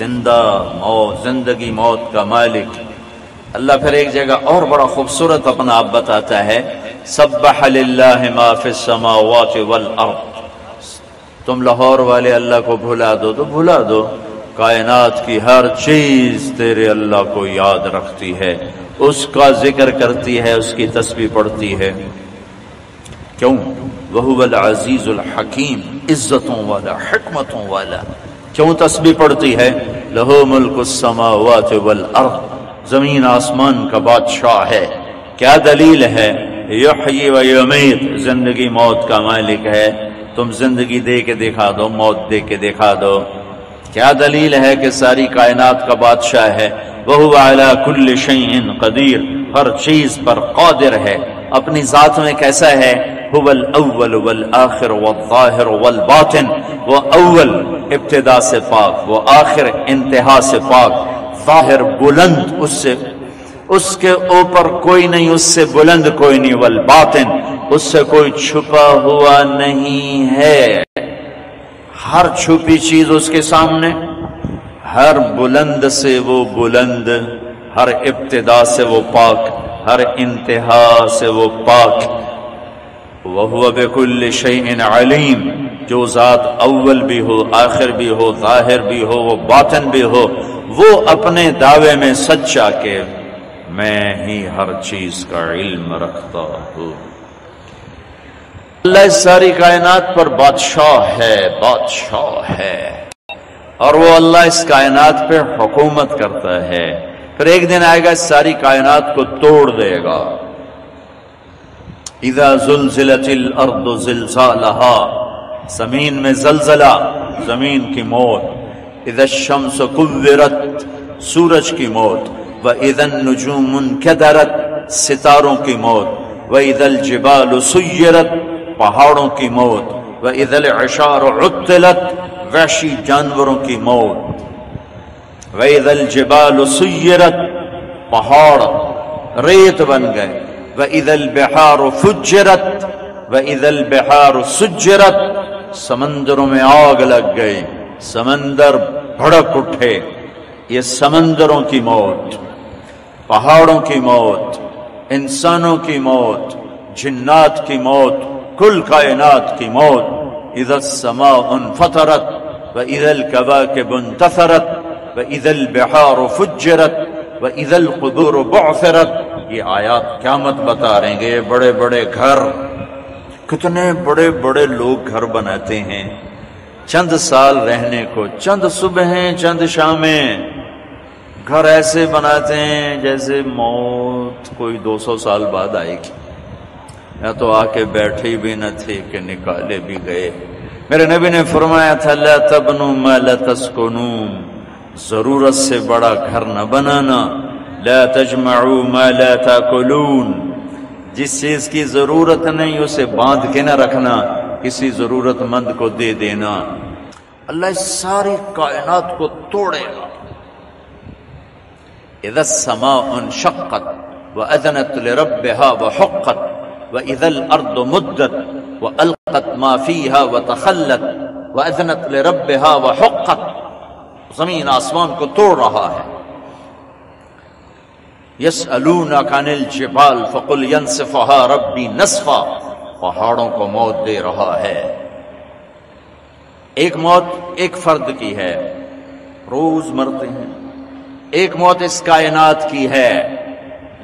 زندہ موت، زندگی موت کا مالک۔ اللہ پھر ایک جگہ اور بڑا خوبصورت اپنا آپ بتاتا ہے، سبح للہ ما فی السماوات والارض۔ تم لاہور والے اللہ کو بھلا دو تو بھلا دو۔ کائنات کی ہر چیز تیرے اللہ کو یاد رکھتی ہے۔ اس کا ذکر کرتی ہے، اس کی تسبیح پڑھتی ہے۔ کیوں؟ وہ العزیز الحکیم، عزتوں والا، حکمتوں والا۔ کیوں تسبیح پڑھتی ہے؟ لہو ملک السماوات والارض، زمین آسمان کا بادشاہ ہے۔ کیا دلیل ہے؟ یحیی و یمیت، زندگی موت کا مالک ہے۔ تم زندگی دے کے دکھا دو، موت دے کے دکھا دو۔ کیا دلیل ہے کہ ساری کائنات کا بادشاہ ہے؟ وہ اعلیٰ کل شعین قدیر، ہر چیز پر قادر ہے۔ اپنی ذات میں کیسا ہے؟ هو الاول والآخر والظاہر والباطن، وہ اول ابتدا سے پاک، وہ آخر انتہا سے پاک، ظاہر بلند اس سے، اس کے اوپر کوئی نہیں، اس سے بلند کوئی نہیں، والباطن، اس سے کوئی چھپا ہوا نہیں ہے۔ ہر چھپی چیز اس کے سامنے، ہر بلند سے وہ بلند، ہر ابتدا سے وہ پاک، ہر انتہا سے وہ پاک۔ وہ بکل شعین علیم، جو ذات اول بھی ہو، آخر بھی ہو، ظاہر بھی ہو، وہ باطن بھی ہو، وہ اپنے دعوے میں سچا کہ میں ہی ہر چیز کا علم رکھتا ہوں۔ اللہ اس ساری کائنات پر بادشاہ ہے بادشاہ ہے۔ اور وہ اللہ اس کائنات پہ حکومت کرتا ہے۔ پھر ایک دن آئے گا اس ساری کائنات کو توڑ دے گا۔ اذا زلزلت الارض زلزالها، زمین میں زلزلہ، زمین کی موت۔ اذا الشمس کورت، سورج کی موت۔ وَإِذَا النُّجُومُ انْكَدَرَتْ ستاروں کی موت۔ وَإِذَا الْجِبَالُ سُيِّرَتْ پہاڑوں کی موت۔ وَإِذَا الْعِشَارُ عُطِّلَتْ، وحشی جانوروں کی موت۔ وَإِذَا الْجِبَالُ سُيِّرَتْ پہاڑ ریت بن گئے۔ وَإِذَا الْبِحَارُ فُجِّرَتْ وَإِذَا الْبِحَارُ سُجِّرَتْ سمندروں میں آگ لگ گئی سمندر بھڑک اٹھے۔ یہ سمندروں کی موت، پہاڑوں کی موت، انسانوں کی موت، جنات کی موت، کل کائنات کی موت۔ اذا السماء انفطرت واذا الكواكب انتثرت واذا البحار فجرت واذا القبور بعثرت یہ آیات قیامت بتا رہیں گے بڑے بڑے گھر کتنے بڑے بڑے لوگ گھر بناتے ہیں۔ چند سال رہنے کو، چند صبحیں چند شامیں۔ گھر ایسے بناتے ہیں جیسے موت کوئی دو سو سال بعد آئے گی۔ یا تو آ کے بیٹھے بھی نہ تھے کہ نکالے بھی گئے۔ میرے نبی نے فرمایا تھا، لا تبنو ما لا تسکنون۔ ضرورت سے بڑا گھر نہ بنانا۔ لا تجمعو ما لا تاکلون۔ جس چیز کی ضرورت نہیں، اسے باندھ کے نہ رکھنا، کسی ضرورت مند کو دے دینا۔ اللہ اس ساری کائنات کو توڑے گا۔ اذا السماء انشقت واذنت لربها وحقت واذا الارض مدت والقت ما فيها وتخلت واذنت لربها وحقت۔ زمین آسمان کو توڑ رہا ہے۔ یسألونک عن الجبال فقل ينصفها ربی نصفا، پہاڑوں کو موت دے رہا ہے۔ ایک موت ایک فرد کی ہے، روز مرتے ہیں۔ ایک موت اس کائنات کی ہے۔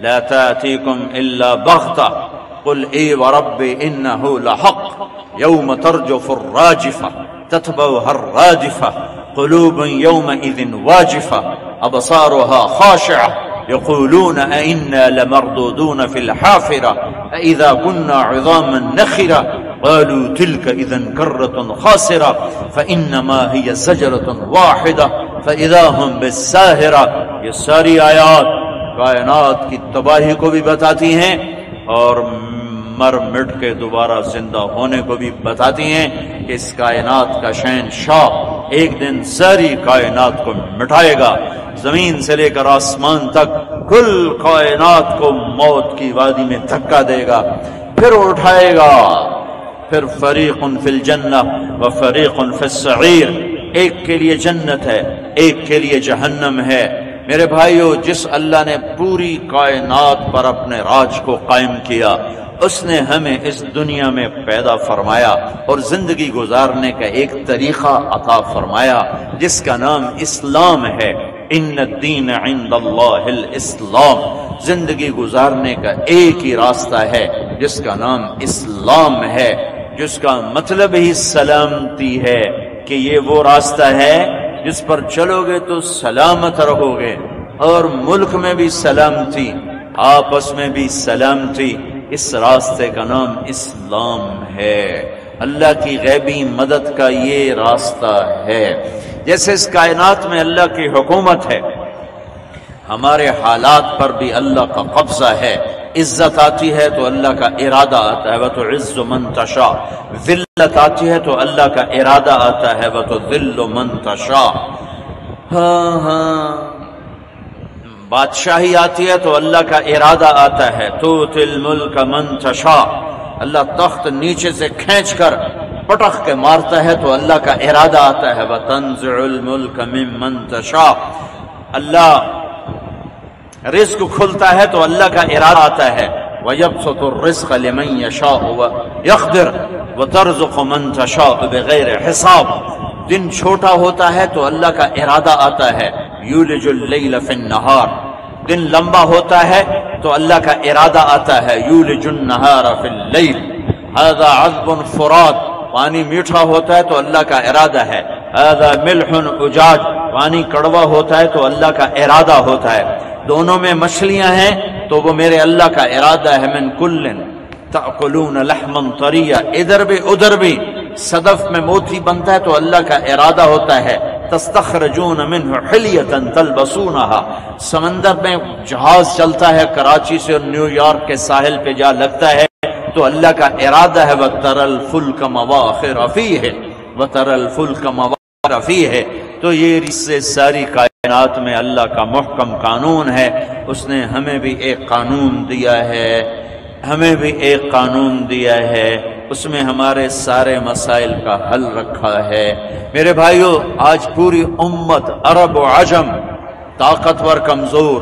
لا تاتيكم الا بغتہ۔ قل اي ورب انه لحق يوم ترجف الراجفه تتبعها الراجفه قلوب يومئذ واجفه ابصارها خاشعه يقولون أئنا لمردودون في الحافرة، أئذا كنا عظاما نخرة. قالوا تلك إذا كرة خاسرة، فإنما هي زجرة واحدة، فإذا هم بالساهرة. یہ ساری آیات کائنات کی تباہی کو بھی بتاتی ہیں اور مر مٹ کے دوبارہ زندہ ہونے کو بھی بتاتی ہیں کہ اس کائنات کا شہن شاہ ایک دن ساری کائنات کو مٹائے گا، زمین سے لے کر آسمان تک کل کائنات کو موت کی وادی میں دھکا دے گا، پھر اٹھائے گا۔ پھر فریق فی الجنہ و فریق فی السعیر۔ ایک کے لیے جنت ہے، ایک کے لیے جہنم ہے۔ میرے بھائیو، جس اللہ نے پوری کائنات پر اپنے راج کو قائم کیا اس نے ہمیں اس دنیا میں پیدا فرمایا اور زندگی گزارنے کا ایک طریقہ عطا فرمایا، جس کا نام اسلام ہے۔ ان الدین عند اللہ الاسلام۔ زندگی گزارنے کا ایک ہی راستہ ہے، جس کا نام اسلام ہے۔ جس کا مطلب ہی سلامتی ہے کہ یہ وہ راستہ ہے جس پر چلو گے تو سلامت رہو گے، اور ملک میں بھی سلامتی، آپس میں بھی سلامتی۔ اس راستے کا نام اسلام ہے۔ اللہ کی غیبی مدد کا یہ راستہ ہے۔ جیسے اس کائنات میں اللہ کی حکومت ہے، ہمارے حالات پر بھی اللہ کا قبضہ ہے۔ عزت آتی ہے تو اللہ کا ارادہ آتا ہے۔ وہ تو عز و منتشا ذلت آتی ہے تو اللہ کا ارادہ آتا ہے۔ وہ تو دل و منتشا ہاں ہاں۔ بادشاہی آتی ہے تو اللہ کا ارادہ آتا ہے تو تل ملک منتشا اللہ تخت نیچے سے کھینچ کر پٹخ کے مارتا ہے تو اللہ کا ارادہ آتا ہے وہ تنز الملک من منتشا اللہ رزق کھلتا ہے تو اللہ کا ارادہ آتا ہے، وَيَبْسُطُ الرِّزْقَ لِمَنْ يَشَاءُ وَيَقْدِرُ۔ وَتَرْزُقُ مَنْ تَشَاءُ بِغَيْرِ حساب۔ دن چھوٹا ہوتا ہے تو اللہ کا ارادہ آتا ہے یولج اللیل فی النہار۔ دن لمبا ہوتا ہے تو اللہ کا ارادہ آتا ہے، یولج النہار فی اللیل۔ هذا عذب فراد پانی میٹھا ہوتا ہے تو اللہ کا ارادہ ہے۔ هذا ملح اجاج۔ پانی کڑوا ہوتا ہے تو اللہ کا ارادہ ہوتا ہے۔ دونوں میں مچھلیاں ہیں تو وہ میرے اللہ کا ارادہ ہے۔ من کلن تأکلون لحما طریا ادھر بھی ادھر بھی۔ صدف میں موتی بنتا ہے تو اللہ کا ارادہ ہوتا ہے۔ تستخرجون منه حلیتا تلبسونها سمندر میں جہاز چلتا ہے، کراچی سے اور نیو یارک کے ساحل پہ جا لگتا ہے۔ تو اللہ کا ارادہ ہے، وَتَرَ الْفُلْكَ مَوَاخِرَ فِيهِ وَتَرَ الْفُلْكَ مَوَاخِرَ فِيهِ تو یہ رشتے ساری کائنات میں اللہ کا محکم قانون ہے۔ اس نے ہمیں بھی ایک قانون دیا ہے۔ ہمیں بھی ایک قانون دیا ہے۔ اس میں ہمارے سارے مسائل کا حل رکھا ہے۔ میرے بھائیو، آج پوری امت عرب و عجم، طاقتور، کمزور،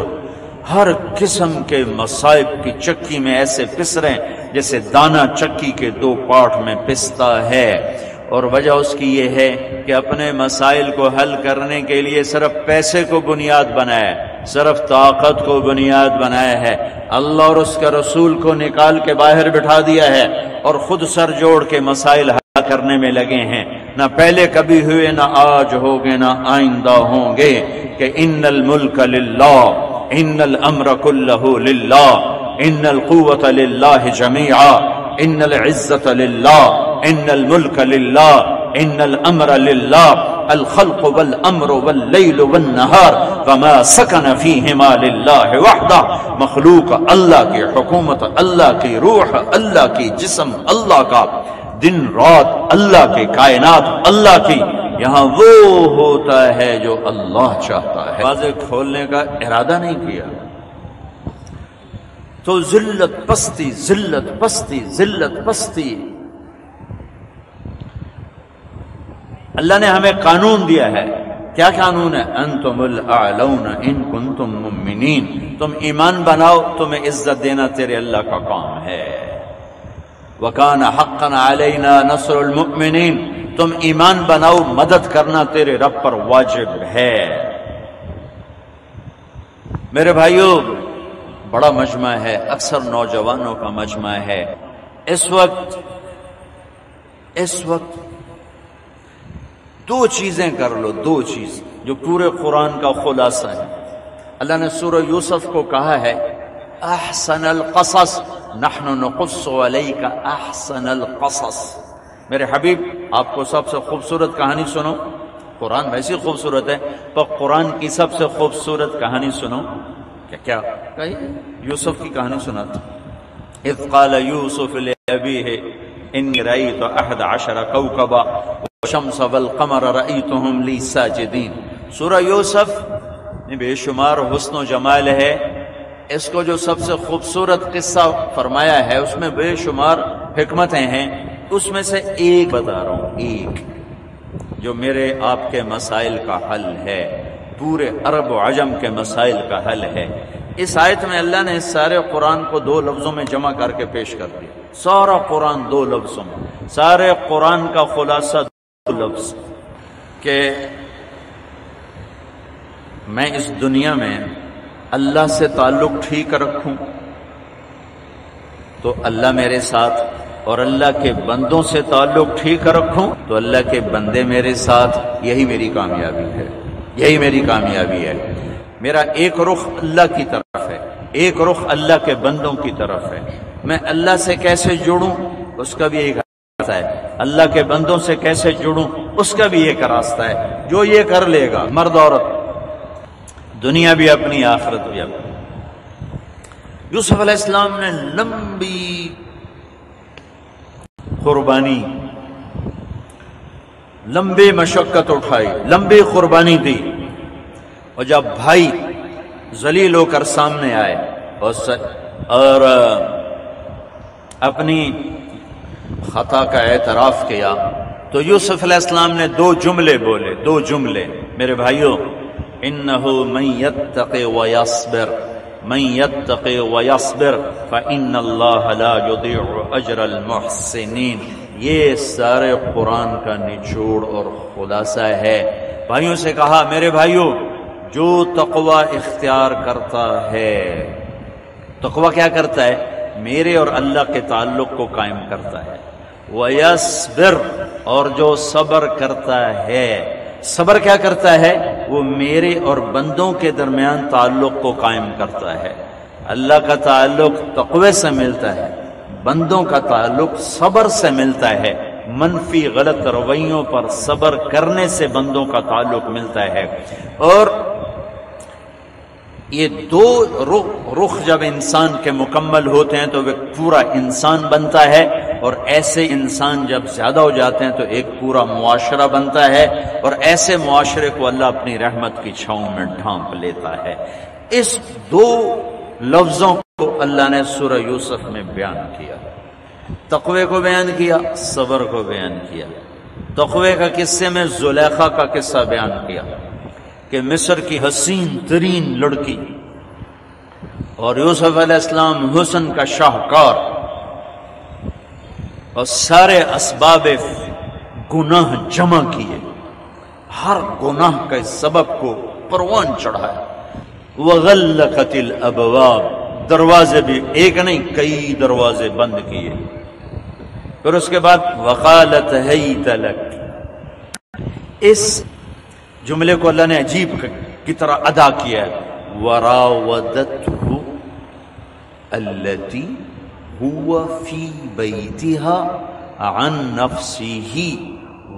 ہر قسم کے مصائب کی چکی میں ایسے پس رہے ہیں جیسے دانا چکی کے دو پارٹ میں پستا ہے۔ اور وجہ اس کی یہ ہے کہ اپنے مسائل کو حل کرنے کے لیے صرف پیسے کو بنیاد بنایا صرف طاقت کو بنیاد بنایا ہے۔ اللہ اور اس کا رسول کو نکال کے باہر بٹھا دیا ہے اور خود سر جوڑ کے مسائل حل کرنے میں لگے ہیں۔ نہ پہلے کبھی ہوئے، نہ آج ہوگے، نہ آئندہ ہوں گے کہ ان الملک للہ، ان الامر كله لله ان القوة لله جميعا ان العزة لله ان الملك لله ان الامر لله الخلق والامر والليل والنهار وما سكن فيهما لله وحده مخلوق اللہ کی حکومت، اللہ کی روح، اللہ کی جسم، اللہ کا دن رات، اللہ کی کائنات، اللہ کی یہاں وہ ہوتا ہے جو اللہ چاہتا ہے۔ دروازے کھولنے کا ارادہ نہیں کیا۔ تو ذلت پستی ذلت پستی ذلت پستی۔ اللہ نے ہمیں قانون دیا ہے۔ کیا قانون ہے؟ انتم الاعلون ان کنتم مؤمنین۔ تم ایمان بناؤ، تمہیں عزت دینا تیرے اللہ کا کام ہے۔ وکان حقا علینا نصر المؤمنین۔ تم ایمان بناؤ، مدد کرنا تیرے رب پر واجب ہے۔ میرے بھائیوں بڑا مجمع ہے، اکثر نوجوانوں کا مجمع ہے۔ اس وقت اس وقت دو چیزیں کر لو، دو چیز، جو پورے قرآن کا خلاصہ ہے۔ اللہ نے سورہ یوسف کو کہا ہے، احسن القصص، نحن نقص علیک احسن القصص۔ میرے حبیب، آپ کو سب سے خوبصورت کہانی سنو۔ قرآن ویسی خوبصورت ہے تو قرآن کی سب سے خوبصورت کہانی سنو۔ کیا کیا؟ کہی یوسف کی کہانی سنا تھا۔ اذ قال یوسف لأبیه انی رأیت احد عشر کوکبا۔ وشمس والقمر رأیتهم لی ساجدین سورہ یوسف بے شمار حسن و جمال ہے۔ اس کو جو سب سے خوبصورت قصہ فرمایا ہے، اس میں بے شمار حکمتیں ہیں۔ اس میں سے ایک بتا رہا ہوں، ایک۔ جو میرے آپ کے مسائل کا حل ہے، پورے عرب و عجم کے مسائل کا حل ہے۔ اس آیت میں اللہ نے اس سارے قرآن کو دو لفظوں میں جمع کر کے پیش کر دیا۔ سارا قرآن دو لفظوں میں۔ سارے قرآن کا خلاصہ لفظ کہ میں اس دنیا میں اللہ سے تعلق ٹھیک رکھوں تو اللہ میرے ساتھ اور اللہ کے بندوں سے تعلق ٹھیک رکھوں تو اللہ کے بندے میرے ساتھ، یہی میری کامیابی ہے، یہی میری کامیابی ہے۔ میرا ایک رخ اللہ کی طرف ہے، ایک رخ اللہ کے بندوں کی طرف ہے۔ میں اللہ سے کیسے جڑوں؟ اس کا بھی ایک ہے۔ اللہ کے بندوں سے کیسے جڑوں، اس کا بھی ایک راستہ ہے، جو یہ کر لے گا، مرد عورت۔ دنیا بھی اپنی، آخرت بھی اپنی۔ یوسف علیہ السلام نے لمبی قربانی، لمبی مشقت اٹھائی، لمبی قربانی دی۔ اور جب بھائی ذلیل ہو کر سامنے آئے، اور اپنی خطا کا اعتراف کیا تو یوسف علیہ السلام نے دو جملے بولے، دو جملے۔ میرے بھائیوں انہو من یتق و یصبر، من یتق و یصبر فإن اللہ لا یضیع اجر المحسنین۔ یہ سارے قرآن کا نچوڑ اور خلاصہ ہے۔ بھائیوں سے کہا، میرے بھائیوں جو تقوی اختیار کرتا ہے، تقوی کیا کرتا ہے؟ میرے اور اللہ کے تعلق کو قائم کرتا ہے۔ وَيَصْبِرْ، اور جو صبر کرتا ہے۔ صبر کیا کرتا ہے؟ وہ میرے اور بندوں کے درمیان تعلق کو قائم کرتا ہے۔ اللہ کا تعلق تقوی سے ملتا ہے، بندوں کا تعلق صبر سے ملتا ہے۔ منفی، غلط رویوں پر صبر کرنے سے بندوں کا تعلق ملتا ہے۔ اور یہ دو رخ رخ جب انسان کے مکمل ہوتے ہیں تو وہ پورا انسان بنتا ہے۔ اور ایسے انسان جب زیادہ ہو جاتے ہیں تو ایک پورا معاشرہ بنتا ہے اور ایسے معاشرے کو اللہ اپنی رحمت کی چھاؤں میں ڈھانپ لیتا ہے۔ اس دو لفظوں کو اللہ نے سورہ یوسف میں بیان کیا۔ تقوی کو بیان کیا، صبر کو بیان کیا۔ تقوی کا قصے میں زلیخا کا قصہ بیان کیا کہ مصر کی حسین ترین لڑکی اور یوسف علیہ السلام حسن کا شاہکار اور سارے اسباب گناہ جمع کیے۔ ہر گناہ کے سبب کو پروان چڑھایا۔ وغلقت الابواب، دروازے بھی ایک نہیں، کئی دروازے بند کیے۔ پھر اس کے بعد وقالت ہے تلک اس جملے کو اللہ نے عجیب کی طرح ادا کیا ہے۔ وراودته التي هو في بيتها عن نفسه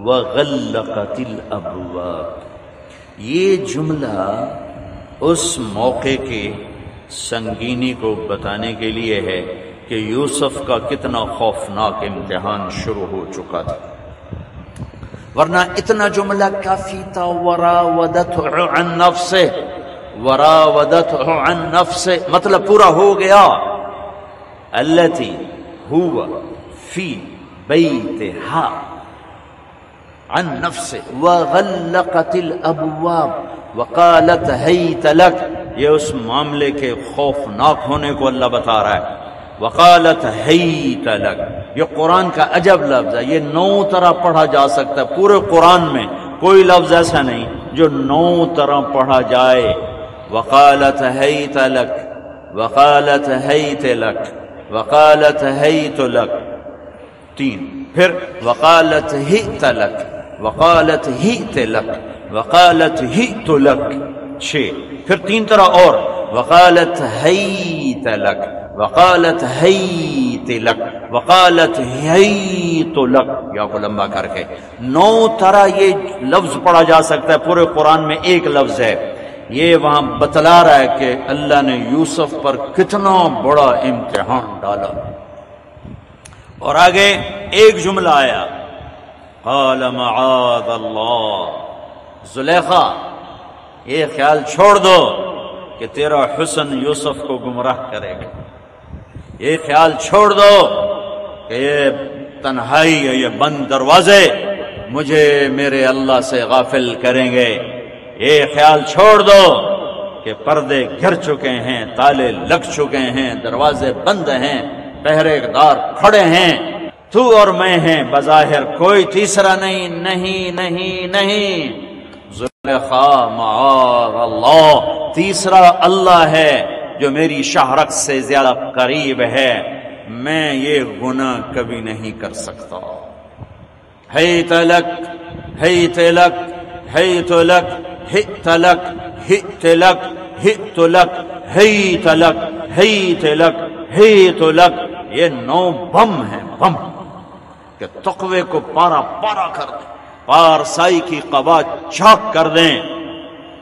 وغلقت الابواب یہ جملہ اس موقع کے سنگینی کو بتانے کے لیے ہے کہ یوسف کا کتنا خوفناک امتحان شروع ہو چکا تھا۔ ورنہ اتنا جملہ کافی تھا، وراودت عن نفس وراودت عن نفس مطلب پورا ہو گیا۔ التي هو في بيتها عن نفسه. وغلقت الابواب وقالت هيت لك. یہ اس معاملے کے خوفناک ہونے کو اللہ بتا رہا ہے. وقالت حیت لک یہ قرآن کا عجب لفظ ہے. یہ نو طرح پڑھا جا سکتا ہے. پورے قرآن میں کوئی لفظ ایسا نہیں جو نو طرح پڑھا جائے. وقالت حیت لک وقالت حیت لک وقالت حیت لک تین. پھر وقالت ہیت لک وقالت ہیت لک وقالت ہیت لک چھ. پھر تین طرح اور. وقالت حیت لک وقالت حیت لک وقالت حیت لک یا کو لمبا کر کے. نو طرح یہ لفظ پڑھا جا سکتا ہے. پورے قرآن میں ایک لفظ ہے. یہ وہاں بتلا رہا ہے کہ اللہ نے یوسف پر کتنا بڑا امتحان ڈالا۔ اور آگے ایک جملہ آیا۔ قال معاذ اللہ۔ زلیخا، یہ خیال چھوڑ دو کہ تیرا حسن یوسف کو گمراہ کرے گا۔ یہ خیال چھوڑ دو کہ یہ تنہائی یہ بند دروازے مجھے میرے اللہ سے غافل کریں گے۔ یہ خیال چھوڑ دو کہ پردے گر چکے ہیں، تالے لگ چکے ہیں، دروازے بند ہیں پہرے دار کھڑے ہیں۔ تو اور میں ہیں، بظاہر کوئی تیسرا نہیں نہیں نہیں نہیں۔ اللہ، تیسرا اللہ ہے جو میری شہرت سے زیادہ قریب ہے۔ میں یہ گناہ کبھی نہیں کر سکتا۔ ہے تلک ہے تلک ہے تلک ہے تلک ہے تلک ہے تلک ہے تلک ہے تلک ہے تلک یہ نو بم ہے بم کہ تقوی کو پارا پارا کر دیں پار سائی کی قبا چاک کر دیں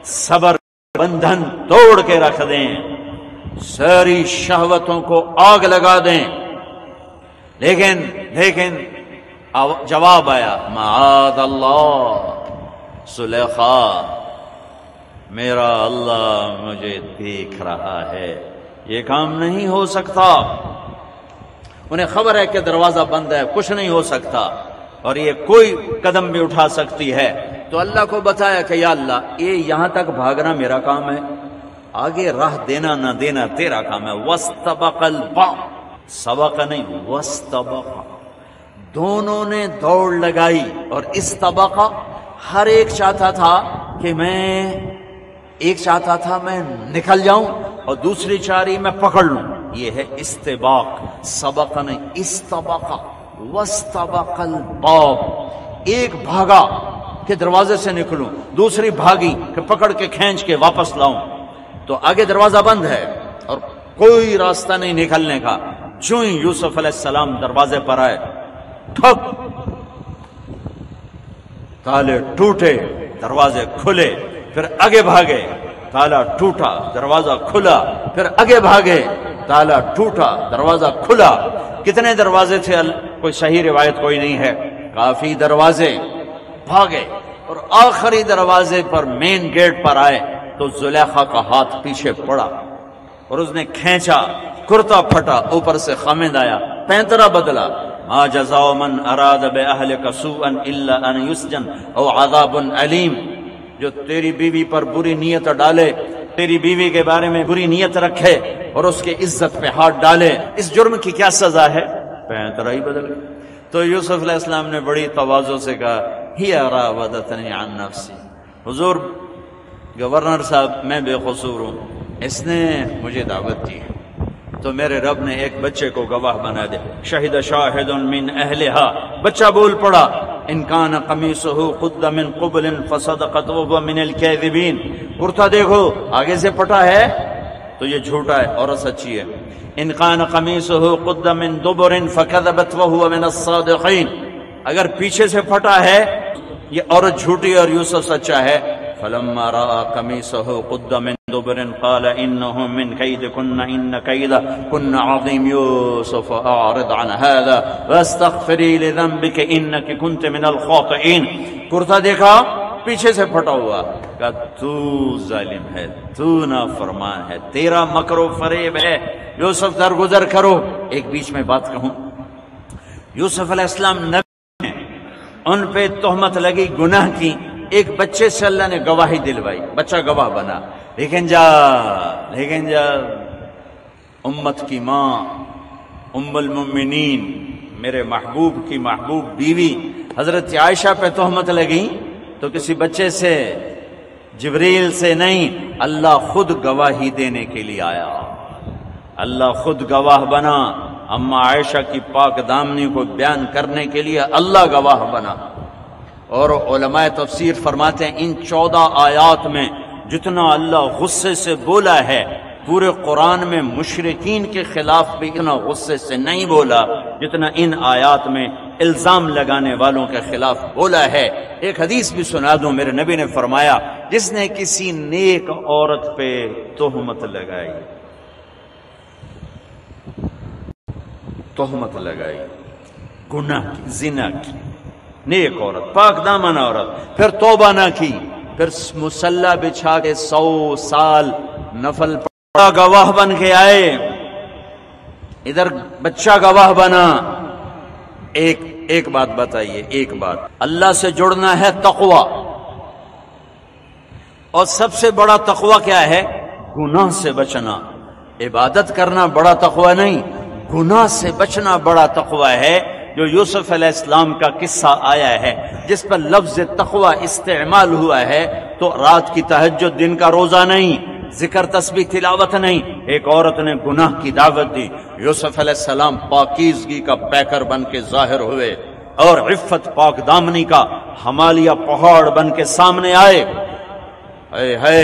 صبر بندھن توڑ کے رکھ دیں ساری شہوتوں کو آگ لگا دیں لیکن لیکن جواب آیا معاد اللہ سلیخا میرا اللہ مجھے دیکھ رہا ہے۔ یہ کام نہیں ہو سکتا۔ انہیں خبر ہے کہ دروازہ بند ہے، کچھ نہیں ہو سکتا۔ اور یہ کوئی قدم بھی اٹھا سکتی ہے۔ تو اللہ کو بتایا کہ یا اللہ یہ یہاں تک بھاگنا میرا کام ہے۔ آگے راہ دینا نہ دینا تیرا کام ہے۔ وسطبق البا سبق نہیں وسطبق دونوں نے دوڑ لگائی اور اس طبقہ ہر ایک چاہتا تھا کہ میں ایک چاہتا تھا میں نکل جاؤں اور دوسری چاری میں پکڑ لوں۔ یہ ہے استباق۔ سبق نہیں استبق وسطبق الباب۔ ایک بھاگا کہ دروازے سے نکلوں، دوسری بھاگی کہ پکڑ کے کھینچ کے واپس لاؤں۔ تو آگے دروازہ بند ہے اور کوئی راستہ نہیں نکلنے کا۔ جو ہی یوسف علیہ السلام دروازے پر آئے۔ ٹھک تالے ٹوٹے، دروازے کھلے۔ پھر آگے بھاگے، تالا ٹوٹا، دروازہ کھلا، پھر آگے بھاگے، تالا ٹوٹا، دروازہ کھلا۔ کتنے دروازے تھے؟ کوئی صحیح روایت کوئی نہیں ہے۔ کافی دروازے بھاگے اور آخری دروازے پر مین گیٹ پر آئے تو زلیخا کا ہاتھ پیچھے پڑا اور اس نے کھینچا، کرتا پھٹا، اوپر سے خامد آیا پینترا بدلا۔ ما جزاؤ من اراد بے اہل کا سوء الا ان یسجن او عذاب علیم جو تیری بیوی پر بری نیت ڈالے، تیری بیوی کے بارے میں بری نیت رکھے اور اس کے عزت پہ ہاتھ ڈالے، اس جرم کی کیا سزا ہے؟ پینترا ہی بدل گئی۔ تو یوسف علیہ السلام نے بڑی توازوں سے کہا، ہی راودتنی عن نفسی. حضور گورنر صاحب، میں بے قصور ہوں، اس نے مجھے دعوت دی۔ ہے تو میرے رب نے ایک بچے کو گواہ بنا دے شہید شاہد من اہلہا۔ بچہ بول پڑا، ان کان قمیصہ قد من قبل فصدقت وهو من الكاذبین کرتا دیکھو، آگے سے پٹا ہے؟ تو یہ جھوٹا ہے اور سچی ہے۔ ان کان قمیصہ قد من دبر فكذبت وهو من الصادقین۔ اگر پیچھے سے پھٹا ہے، یہ عورت جھوٹی اور یوسف سچا ہے۔ فلما راى قميصه قد من دبر قال انه من كيدكن ان كيد كن عظيم يوسف اعرض عن هذا واستغفري لذنبك انك كنت من الخاطئين. کرتا دیکھا، پیچھے سے پھٹا ہوا۔ کہ تو ظالم ہے، تو نافرمان ہے، تیرا مکر و فریب ہے۔ یوسف درگزر کرو۔ ایک بیچ میں بات کہوں۔ یوسف علیہ السلام نبی ہیں۔ ان پہ تہمت لگی، گناہ کی۔ ایک بچے سے اللہ نے گواہی دلوائی، بچہ گواہ بنا۔ لیکن جا لیکن جا امت کی ماں، ام المؤمنین، میرے محبوب کی محبوب بیوی، حضرت عائشہ پہ تہمت لگی، تو کسی بچے سے، جبریل سے نہیں، اللہ خود گواہی دینے کے لیے آیا۔ اللہ خود گواہ بنا۔ اما عائشہ کی پاک دامنی کو بیان کرنے کے لیے اللہ گواہ بنا۔ اور علماء تفسیر فرماتے ہیں، ان چودہ آیات میں جتنا اللہ غصے سے بولا ہے، پورے قرآن میں مشرقین کے خلاف بھی اتنا غصے سے نہیں بولا جتنا ان آیات میں الزام لگانے والوں کے خلاف بولا ہے۔ ایک حدیث بھی سنا دوں، میرے نبی نے فرمایا، جس نے کسی نیک عورت پہ تہمت لگائی۔ تہمت لگائی۔ گناہ کی، زنا کی۔ نیک عورت، پاک دامن عورت، پھر توبہ نہ کی۔ پھر مسلح بچھا کے سو سال نفل پڑا، گواہ بن کے آئے۔ ادھر بچہ گواہ بنا۔ ایک ایک بات بتائیے، ایک بات۔ اللہ سے جڑنا ہے تقوی۔ اور سب سے بڑا تقوی کیا ہے؟ گناہ سے بچنا۔ عبادت کرنا بڑا تقوی نہیں، گناہ سے بچنا بڑا تقوی ہے۔ جو یوسف علیہ السلام کا قصہ آیا ہے، جس پر لفظ تقوی استعمال ہوا ہے، تو رات کی تہجد دن کا روزہ نہیں، ذکر تسبیح تلاوت نہیں۔ ایک عورت نے گناہ کی دعوت دی۔ یوسف علیہ السلام پاکیزگی کا پیکر بن کے ظاہر ہوئے اور عفت پاک دامنی کا ہمالیہ پہاڑ بن کے سامنے آئے۔ اے ہے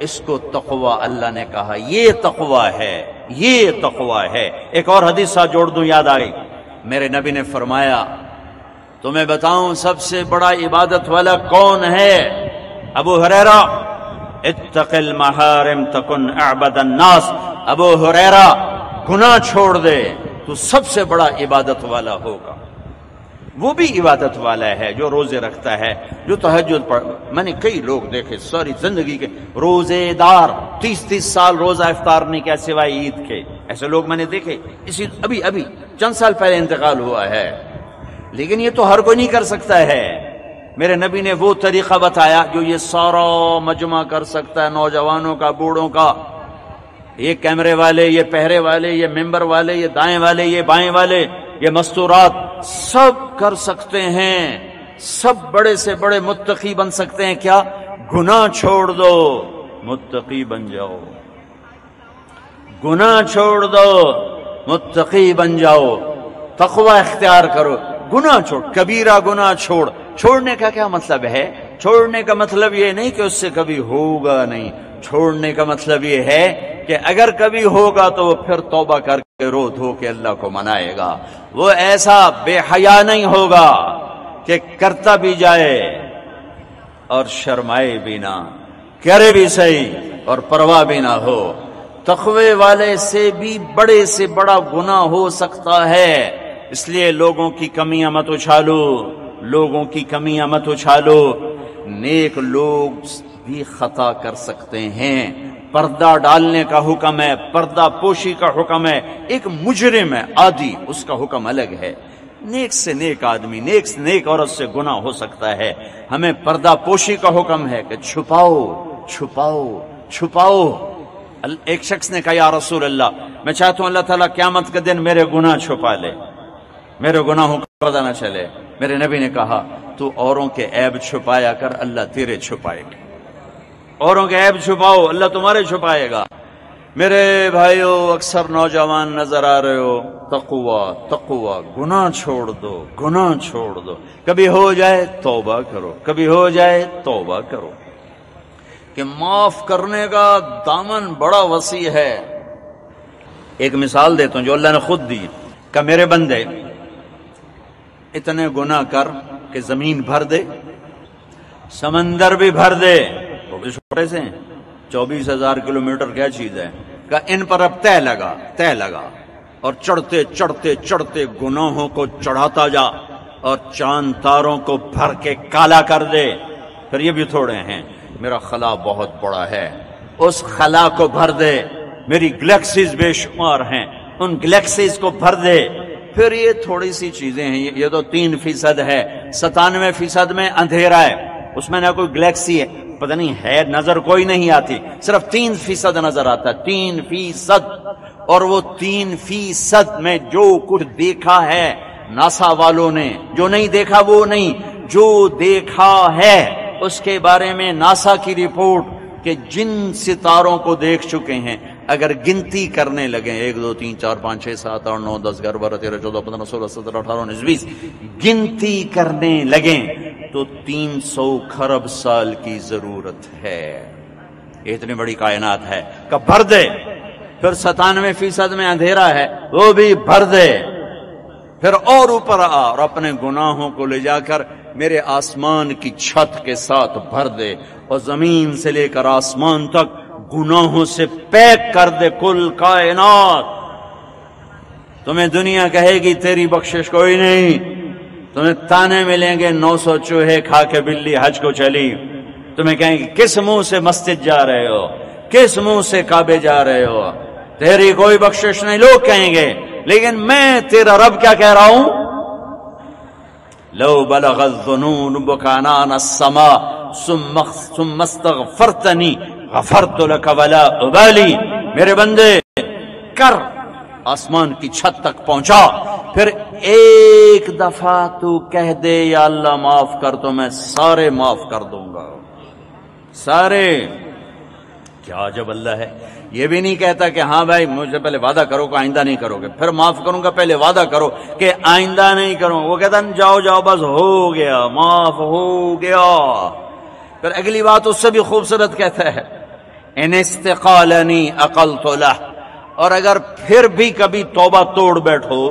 اس کو تقوی اللہ نے کہا، یہ تقوی ہے، یہ تقوی ہے۔ ایک اور حدیثہ جوڑ دوں، یاد آئی میرے نبی نے فرمایا، تمہیں بتاؤں، سب سے بڑا عبادت والا کون ہے؟ ابو حریرا اتق المحارم تکن اعبد الناس۔ ابو حریرا گناہ چھوڑ دے، تو سب سے بڑا عبادت والا ہوگا۔ وہ بھی عبادت والا ہے جو روزے رکھتا ہے، جو تحجد پڑھ میں نے کئی لوگ دیکھے ساری زندگی کے روزے دار تیس تیس سال روزہ افطار نہیں کیا سوائے عید کے۔ ایسے لوگ میں نے دیکھے، اسی ابھی ابھی چند سال پہلے انتقال ہوا ہے۔ لیکن یہ تو ہر کوئی نہیں کر سکتا ہے۔ میرے نبی نے وہ طریقہ بتایا جو یہ سارا مجمع کر سکتا ہے، نوجوانوں کا، بوڑھوں کا۔ یہ کیمرے والے، یہ پہرے والے، یہ ممبر والے، یہ دائیں والے، یہ بائیں والے، یہ مستورات۔ سب کر سکتے ہیں۔ سب بڑے سے بڑے متقی بن سکتے ہیں۔ کیا؟ گناہ چھوڑ دو۔ متقی بن جاؤ۔ گناہ چھوڑ دو۔ متقی بن جاؤ۔ تقوی اختیار کرو۔ گناہ چھوڑ۔ کبیرہ گناہ چھوڑ۔ چھوڑنے کا کیا مطلب ہے؟ چھوڑنے کا مطلب یہ نہیں کہ اس سے کبھی ہوگا نہیں۔ چھوڑنے کا مطلب یہ ہے کہ اگر کبھی ہوگا تو وہ پھر توبہ کر کے رو دھو کے اللہ کو منائے گا۔ وہ ایسا بے حیا نہیں ہوگا کہ کرتا بھی جائے اور شرمائے بھی نہ، کرے بھی صحیح اور پرواہ بھی نہ ہو۔ تخوے والے سے بھی بڑے سے بڑا گناہ ہو سکتا ہے۔ اس لیے لوگوں کی کمیاں مت اچھالو، لوگوں کی کمیاں مت اچھالو۔ نیک لوگ بھی خطا کر سکتے ہیں۔ پردہ ڈالنے کا حکم ہے، پردہ پوشی کا حکم ہے، ایک مجرم ہے آدھی اس کا حکم الگ ہے۔ نیک سے نیک آدمی، نیک سے نیک عورت سے گناہ ہو سکتا ہے۔ ہمیں پردہ پوشی کا حکم ہے کہ چھپاؤ چھپاؤ چھپاؤ۔ ایک شخص نے کہا، یا رسول اللہ، میں چاہتا ہوں اللہ تعالیٰ قیامت کے دن میرے گناہ چھپا لے۔ میرے گناہوں کا پتہ نہ چلے۔ میرے نبی نے کہا، تو اوروں کے عیب چھپایا کر اللہ تیرے چھپائے گا۔ اوروں کے عیب چھپاؤ، اللہ تمہارے چھپائے گا۔ میرے بھائیو، اکثر نوجوان نظر آ رہے ہو تقوا تقوا گناہ چھوڑ دو، گناہ چھوڑ دو۔ کبھی ہو جائے توبہ کرو، کبھی ہو جائے توبہ کرو۔ کہ معاف کرنے کا دامن بڑا وسیع ہے۔ ایک مثال دیتا ہوں جو اللہ نے خود دی، کہ میرے بندے، اتنے گناہ کر کہ زمین بھر دے، سمندر بھی بھر دے۔ چھوٹے سے چوبیس ہزار کلو کیا چیز ہے؟ کہ ان پر اب طے لگا طے لگا۔ اور چڑھتے چڑھتے چڑھتے گناہوں کو چڑھاتا جا اور چاند تاروں کو بھر کے کالا کر دے۔ پھر یہ بھی تھوڑے ہیں، میرا خلا بہت بڑا ہے، اس خلا کو بھر دے۔ میری گلیکسیز بے شمار ہیں، ان گلیکسیز کو بھر دے۔ پھر یہ تھوڑی سی چیزیں ہیں یہ تو تین فیصد ہے، ستانوے فیصد میں اندھیرا ہے، اس میں نہ کوئی گلیکسی ہے۔ پتہ نہیں ہے نظر کوئی نہیں آتی۔ صرف تین فیصد نظر آتا، تین فیصد۔ اور وہ تین فیصد میں جو کچھ دیکھا ہے، ناسا والوں نے۔ جو نہیں دیکھا وہ نہیں، جو دیکھا ہے، اس کے بارے میں ناسا کی رپورٹ کہ جن ستاروں کو دیکھ چکے ہیں، اگر گنتی کرنے لگے، ایک، دو، تین، چار، پانچ، چھ، سات، آٹھ، نو، دس، گیارہ، بارہ، تیرہ، چودہ، پندرہ، سولہ، سترہ، اٹھارہ، انیس، بیس۔ گنتی کرنے لگے۔ تو تین سو خرب سال کی ضرورت ہے۔ اتنی بڑی کائنات ہے۔ کہ بھر دے؟ پھر ستانوے فیصد میں اندھیرا ہے۔ وہ بھی بھر دے۔ پھر اور اوپر آ اور اپنے گناہوں کو لے جا کر میرے آسمان کی چھت کے ساتھ بھر دے۔ اور زمین سے لے کر آسمان تک گناہوں سے پیک کر دے۔ کل کائنات۔ تمہیں دنیا کہے گی تیری بخشش کوئی نہیں۔ تمہیں تانے ملیں گے، نو سو چوہے کھا کے بلی، حج کو چلی۔ تمہیں کہیں گے، کس منہ سے مسجد جا رہے ہو؟ کس منہ سے کعبے جا رہے ہو؟ تیری کوئی بخشش نہیں، لوگ کہیں گے، لیکن میں تیرا رب کیا کہہ رہا ہوں؟ لو بلغ الظنون بکانان السما، ثم استغفرتنی، غفرت لك ولا ابالی۔ میرے بندے، کر۔ آسمان کی چھت تک پہنچا، پھر ایک دفعہ تو کہہ دے، یا اللہ معاف کر تو میں سارے معاف کر دوں گا۔ سارے۔ کیا جب اللہ ہے۔ یہ بھی نہیں کہتا کہ ہاں بھائی مجھے پہلے وعدہ کرو کہ آئندہ نہیں کرو گے۔ پھر معاف کروں گا، پہلے وعدہ کرو کہ آئندہ نہیں کروں۔ وہ کہتا جاؤ جاؤ، بس ہو گیا، معاف ہو گیا۔ پھر اگلی بات اس سے بھی خوبصورت کہتا ہے، ان استقالنی عقل تو اور اگر پھر بھی کبھی توبہ توڑ بیٹھو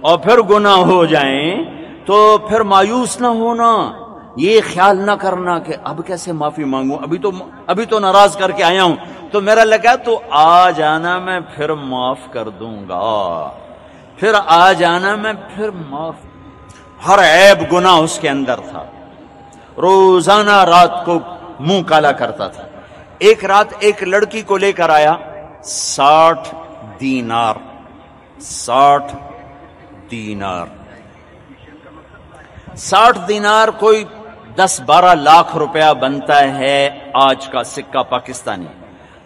اور پھر گناہ ہو جائیں، تو پھر مایوس نہ ہونا۔ یہ خیال نہ کرنا کہ اب کیسے معافی مانگوں، ابھی تو ابھی تو ناراض کر کے آیا ہوں۔ تو میرا لگا تو آ جانا میں پھر معاف کر دوں گا۔ پھر آ جانا میں پھر معاف۔ ہر عیب گناہ اس کے اندر تھا۔ روزانہ رات کو منہ کالا کرتا تھا۔ ایک رات ایک لڑکی کو لے کر آیا۔ ساٹھ دینار ساٹھ دینار۔ ساٹھ دینار کوئی دس بارہ لاکھ روپیہ بنتا ہے آج کا سکہ پاکستانی۔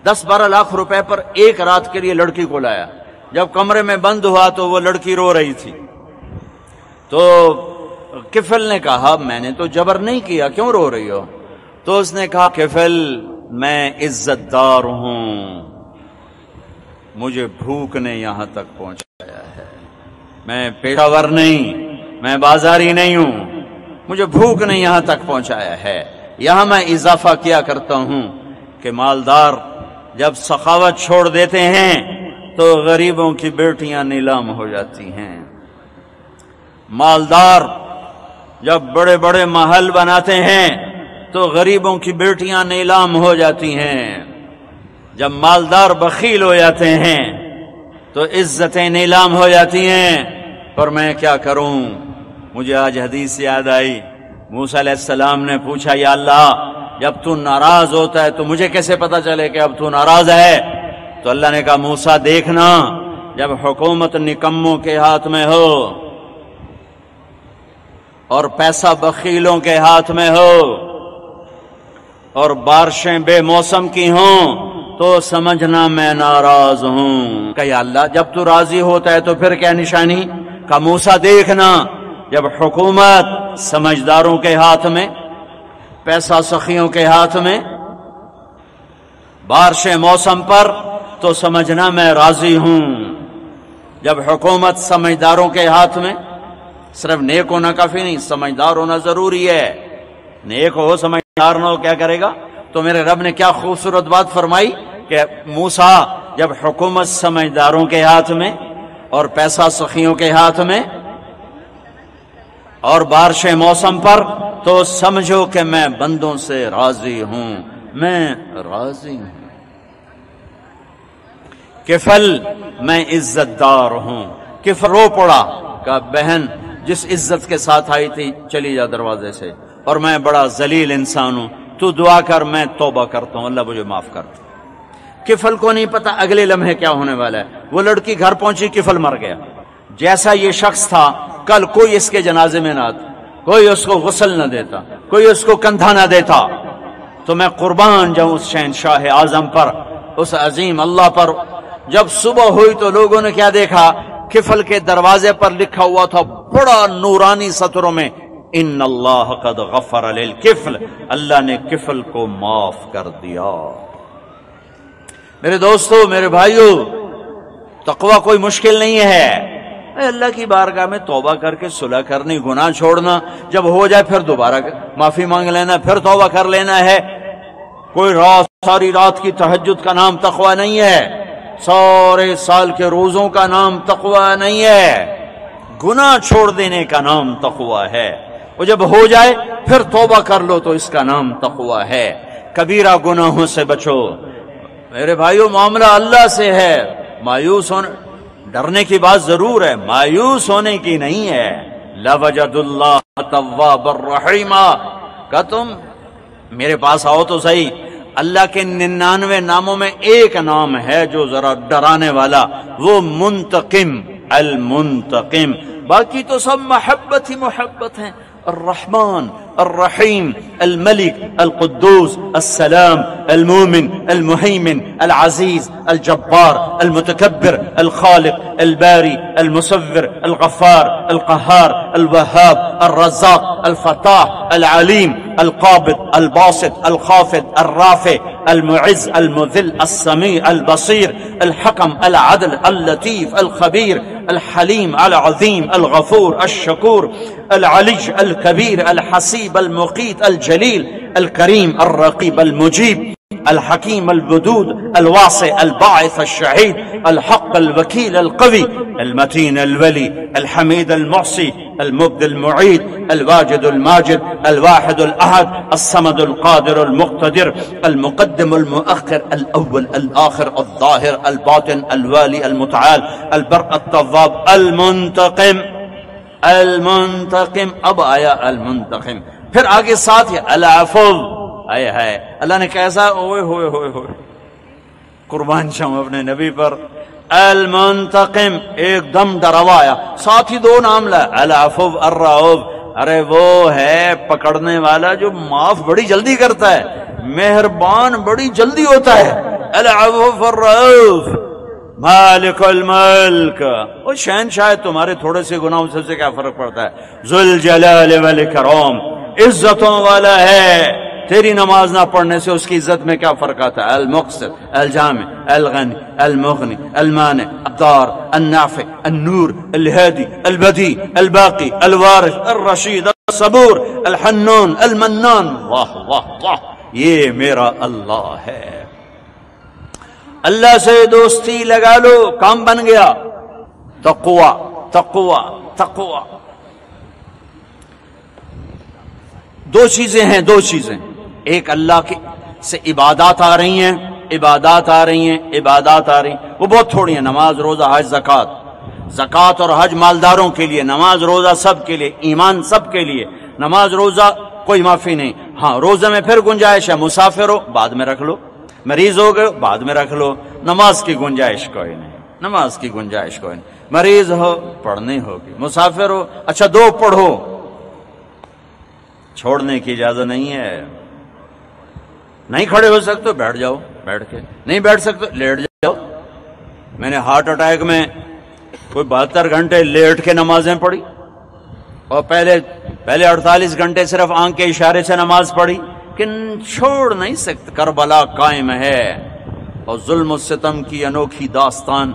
دس بارہ لاکھ روپے پر ایک رات کے لیے لڑکی کو لایا۔ جب کمرے میں بند ہوا تو وہ لڑکی رو رہی تھی۔ تو کفل نے کہا، میں نے تو جبر نہیں کیا، کیوں رو رہی ہو؟ تو اس نے کہا، کفل، میں عزت دار ہوں۔ مجھے بھوک نے یہاں تک پہنچایا ہے۔ میں پیشاور نہیں، میں بازاری نہیں ہوں۔ مجھے بھوک نے یہاں تک پہنچایا ہے۔ یہاں میں اضافہ کیا کرتا ہوں کہ مالدار جب سخاوت چھوڑ دیتے ہیں تو غریبوں کی بیٹیاں نیلام ہو جاتی ہیں۔ مالدار جب بڑے بڑے محل بناتے ہیں تو غریبوں کی بیٹیاں نیلام ہو جاتی ہیں۔ جب مالدار بخیل ہو جاتے ہیں، تو عزتیں نیلام ہو جاتی ہیں۔ پر میں کیا کروں؟ مجھے آج حدیث یاد آئی۔ موسیٰ علیہ السلام نے پوچھا، یا اللہ، جب تو ناراض ہوتا ہے تو مجھے کیسے پتا چلے کہ اب تو ناراض ہے؟ تو اللہ نے کہا موسا دیکھنا، جب حکومت نکموں کے ہاتھ میں ہو اور پیسہ بخیلوں کے ہاتھ میں ہو اور بارشیں بے موسم کی ہوں تو سمجھنا میں ناراض ہوں۔ کہ اللہ، جب تو راضی ہوتا ہے تو پھر کیا نشانی؟ کا موسا دیکھنا۔ جب حکومت سمجھداروں کے ہاتھ میں، پیسہ سخیوں کے ہاتھ میں بارش موسم پر، تو سمجھنا میں راضی ہوں۔ جب حکومت سمجھداروں کے ہاتھ میں، صرف نیک ہونا کافی نہیں، سمجھدار ہونا ضروری ہے۔ نیک ہو، سمجھدار نہ ہو، کیا کرے گا؟ تو میرے رب نے کیا خوبصورت بات فرمائی؟ کہ موسا جب حکومت سمجھداروں کے ہاتھ میں اور پیسہ سخیوں کے ہاتھ میں اور بارش موسم پر تو سمجھو کہ میں بندوں سے راضی ہوں، میں راضی ہوں۔ کفل میں عزت دار ہوں۔ کفل رو پڑا کہ بہن جس عزت کے ساتھ آئی تھی، چلی جا دروازے سے۔ اور میں بڑا ذلیل انسان ہوں۔ تو دعا کر میں توبہ کرتا ہوں۔ اللہ مجھے معاف کر کفل کو نہیں پتا اگلے لمحے کیا ہونے والا ہے۔ وہ لڑکی گھر پہنچی، کفل مر گیا۔ جیسا یہ شخص تھا، کل کوئی اس کے جنازے میں نہ آتا۔ کوئی اس کو غسل نہ دیتا، کوئی اس کو کندھا نہ دیتا۔ تو میں قربان جاؤں اس شہنشاہ اعظم پر، اس عظیم اللہ پر۔ جب صبح ہوئی تو لوگوں نے کیا دیکھا؟ کفل کے دروازے پر لکھا ہوا تھا بڑا نورانی سطروں میں، ان اللہ قد غفر للکفل اللہ نے کفل کو معاف کر دیا۔ میرے دوستو، میرے بھائیو، تقوی کوئی مشکل نہیں ہے۔ اللہ کی بارگاہ میں توبہ کر کے صلح کرنی، گناہ چھوڑنا۔ جب ہو جائے پھر دوبارہ معافی مانگ لینا، پھر توبہ کر لینا ہے۔ کوئی رات، ساری رات کی تحجد کا نام تقوی نہیں ہے۔ سارے سال کے روزوں کا نام تقوی نہیں ہے۔ گناہ چھوڑ دینے کا نام تقوی ہے۔ وہ جب ہو جائے پھر توبہ کر لو تو اس کا نام تقوی ہے۔ کبیرہ گناہوں سے بچو۔ میرے بھائیو، معاملہ اللہ سے ہے۔ مایوس ہونے ڈرنے کی بات ضرور ہے۔ مایوس ہونے کی نہیں ہے۔ لوجد اللہ تواب الرحیم کہ تم میرے پاس آؤ تو صحیح۔ اللہ کے ننانوے ناموں میں ایک نام ہے جو ذرا ڈرانے والا۔ وہ منتقم، المنتقم۔ باقی تو سب محبت ہی محبت ہیں۔ الرحمن الرحيم الملك القدوس السلام المؤمن المهيمن العزيز الجبار المتكبر الخالق الباري المصور الغفار القهار الوهاب الرزاق الفتاح العليم القابض الباسط الخافض الرافع المعز المذل السميع البصير الحكم العدل اللطيف الخبير الحليم العظيم الغفور الشكور العلي الكبير الحسيب المقيت الجليل الكريم الرقيب المجيب الحكيم الودود الواسع الباعث الشهيد الحق الوكيل القوي المتين الولي الحميد المعصي المبد المعيد الواجد الماجد الواحد الأحد الصمد القادر المقتدر المقدم المؤخر الأول الآخر الظاهر الباطن الوالي المتعال البر التضاب المنتقم المنتقم اب آیا المنتقم پھر آگے ساتھ ہی العفو آئے ہائے اللہ نے کیسا اوئے ہوئے ہوئے ہوئے۔ قربان شام اپنے نبی پر۔ المنتقم، ایک دم ڈروایا ساتھ ہی دو نام لا العفو الرعوب ارے وہ ہے پکڑنے والا جو معاف بڑی جلدی کرتا ہے۔ مہربان بڑی جلدی ہوتا ہے۔ العفو الرعوب مالک الملک۔ وہ شہن شاید تمہارے تھوڑے سے گناہوں سے کیا فرق پڑتا ہے؟ ذل جلال والاکرام عزتوں والا ہے۔ تیری نماز نہ پڑھنے سے اس کی عزت میں کیا فرق آتا ہے؟ المقصد، الجامع، الغنی، المغنی، المانع، الدار، النافع، النور، الهادي البدی الباقی الوارث الرشید الصبور، الحنون، المنان۔ واہ واہ واہ، یہ میرا اللہ ہے۔ اللہ سے دوستی لگا لو، کام بن گیا۔ تقوی تقوی تقوی۔ دو چیزیں ہیں، دو چیزیں۔ ایک اللہ کی سے عبادات آ رہی ہیں، عبادات آ رہی ہیں، عبادات آ رہی ہیں۔ وہ بہت تھوڑی ہیں، نماز، روزہ، حج زکات زکات اور حج مالداروں کے لیے، نماز، روزہ سب کے لیے، ایمان سب کے لیے۔ نماز، روزہ کوئی معافی نہیں۔ ہاں روزہ میں پھر گنجائش ہے، مسافر ہو، بعد میں رکھ لو۔ مریض ہو گئے، بعد میں رکھ لو۔ نماز کی گنجائش کوئی نہیں۔ نماز کی گنجائش کوئی نہیں۔ مریض ہو، پڑھنی ہوگی۔ مسافر ہو اچھا دو پڑھو۔ چھوڑنے کی اجازت نہیں ہے۔ نہیں کھڑے ہو سکتے، بیٹھ جاؤ، بیٹھ کے۔ نہیں بیٹھ سکتے، لیٹ جاؤ۔ میں نے ہارٹ اٹیک میں کوئی بہتر گھنٹے لیٹ کے نمازیں پڑھی اور پہلے پہلے اڑتالیس گھنٹے صرف آنکھ کے اشارے سے نماز پڑھی کہ چھوڑ نہیں سکتے، کربلا قائم ہے۔ اور ظلم و ستم کی انوکھی داستان